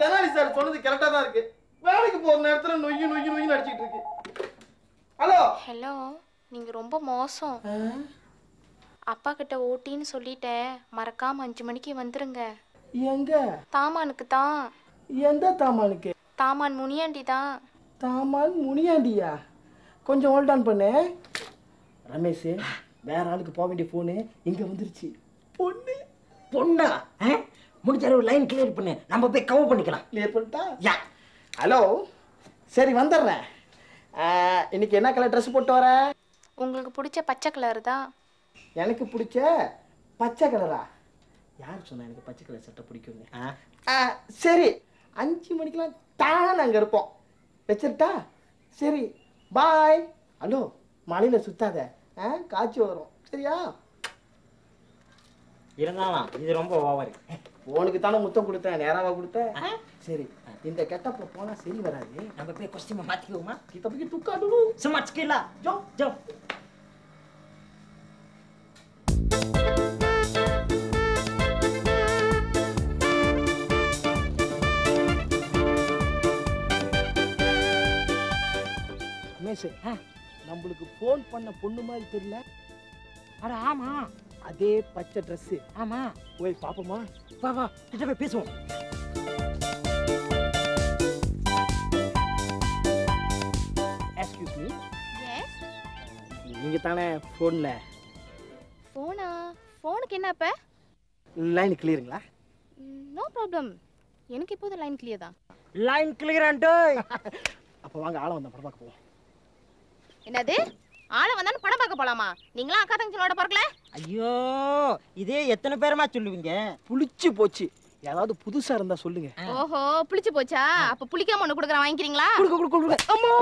Tenali sir சொன்னது கரெக்டா தான் இருக்கு. வேலைக்கு போற நேரத்துல நொய்யு நொய்யு நொய்யு அடிச்சிட்டு இருக்கு. ஹலோ ஹலோ நீங்க ரொம்ப மோசம். அப்பா கிட்ட ஓட்டின்னு சொல்லிட்டேன். மறக்காம அஞ்சு மணிக்கு வந்துருங்க. எங்க? தாமானுக்கு தான். எந்த தாமானுக்கு? தாமான் முனியாண்டி தான். தாமான் முனியாண்டியா? கொஞ்சம் ஹோல்ட் ஆன் பண்ணு. ரமேஷ் வேற ஆளுக்கு போக வேண்டிய ஃபோனு இங்க வந்துருச்சு. பொண்ணு? பொண்ணா? ஆ? முடிஞ்ச அளவு லைன் கிளியர் பண்ணு. நம்ம போய் கவர் பண்ணிக்கலாம். கிளியர் பண்ணிட்டா? யா. ஹலோ சரி வந்துடுறேன். இன்னைக்கு என்ன கலர் ட்ரெஸ் போட்டு வர? உங்களுக்கு பிடிச்ச பச்சை கலர் தான் எனக்கு பிடிச்ச பச்சை கலரா யார் சொன்னா எனக்கு பச்சை கலர் சட்டை பிடிக்குங்க சரி. அஞ்சு மணிக்கெல்லாம் தான் அங்கே இருப்போம். வச்சிருட்டா? சரி. பாய் ஹலோ மலையில் சுத்தாத. ஆ காய்ச்சி வரும். சரியா? இருந்தாலும் இது ரொம்ப ஓவர் உனக்கு தானே முத்தம் கொடுத்தேன் நேராவா கொடுத்தேன்? சரி இந்த கெட்டப்பில் போனால் சரி வராது. நம்ம போய் கொஸ்டியூமை மாத்திக்குவோமா? தப்பிக்கு துக்காடணும் சும்மா சிக்கலா ஜோ ஜோ. நம்மளுக்கு ஃபோன் பண்ண பொண்ணு மாதிரி தெரியல. அட ஆமா. அதே பச்சை ட்ரெஸ்ஸு ஆமா. போய் பார்ப்போமா வா வா கிட்ட போய் பேசுவோம். எக்ஸ்கியூஸ் மீ எஸ் நீங்கள் தானே ஃபோனில் ஃபோனா ஃபோனுக்கு என்ன அப்ப? லைன் கிளியருங்களா நோ ப்ராப்ளம் எனக்கு இப்போது லைன் கிளியர் தான். லைன் கிளியர் ஆண்டோ அப்போ வாங்க ஆளை வந்த படம் பார்க்க போவோம். என்னது? ஆளை வந்தாலும் படம் பார்க்க போலாமா? நீங்களாம் அக்கா தங்கச்சியோட பிறக்கல? ஐயோ இதே எத்தனை பேருமா சொல்லுவீங்க? புளிச்சு போச்சு. ஏதாவது புதுசா இருந்தா சொல்லுங்க. ஓஹோ புளிச்சு போச்சா? அப்ப புளிக்காம ஒண்ணு கொடுக்குறேன் வாங்கிக்கிறீங்களா? கொடுக்க கொடுக்க கொடுக்க அம்மா!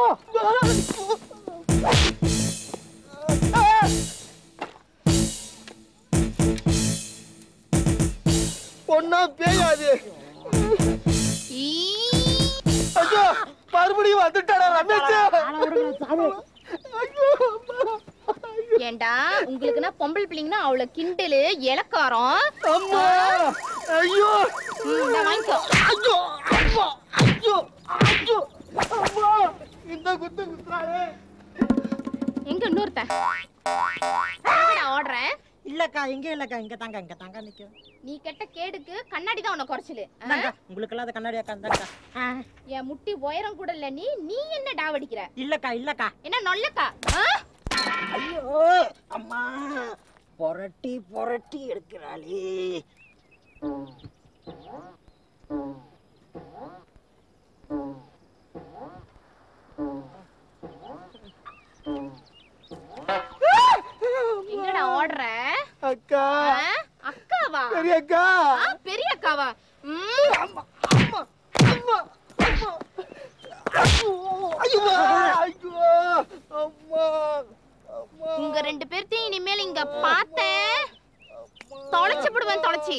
பொண்ணா பேயாது. மறுபடியும் வந்துட்டாடா ரமேஷ். ஏண்டா உங்களுக்குன்னா பொம்பளை பிள்ளைங்கன்னா அவ்வளவு கிண்டலு இலக்காரம் அம்மா! ஐயோ! வாங்கிக்கோ. ஐயோ! அம்மா! ஐயோ! ஐயோ! அம்மா! இந்த குத்து குத்துறானே எங்க இன்னொருத்தன்? ஓடுறேன் இல்லக்கா இங்க இல்லக்கா இங்க தாங்க இங்க தாங்க நிக்க நீ கெட்ட கேடுக்கு கண்ணாடி தான் உன்னை குறைச்சலு. உங்களுக்கு இல்லாத கண்ணாடி அக்கா என் முட்டி உயரம் கூட இல்ல நீ நீ என்ன டாவடிக்கிற? இல்லக்கா இல்லக்கா. என்ன நொல்லக்கா? ஐயோ அம்மா புரட்டி புரட்டி எடுக்கிறாளே எங்கடா ஓடுற அக்கா ஆ? அக்காவா? பெரிய அக்கா ஆ, பெரிய அக்காவா ம், அம்மா அம்மா அம்மா அம்மா. ஐயோ ஐயோ ஐயோ அம்மா அம்மா. உங்க ரெண்டு பேர்த்தையும் இனிமேல் இங்க பார்த்தேன் தொலைச்சு விடுவேன் தொலைச்சி.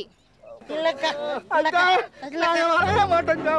இல்லக்கா அக்கா நான் மாட்டேங்க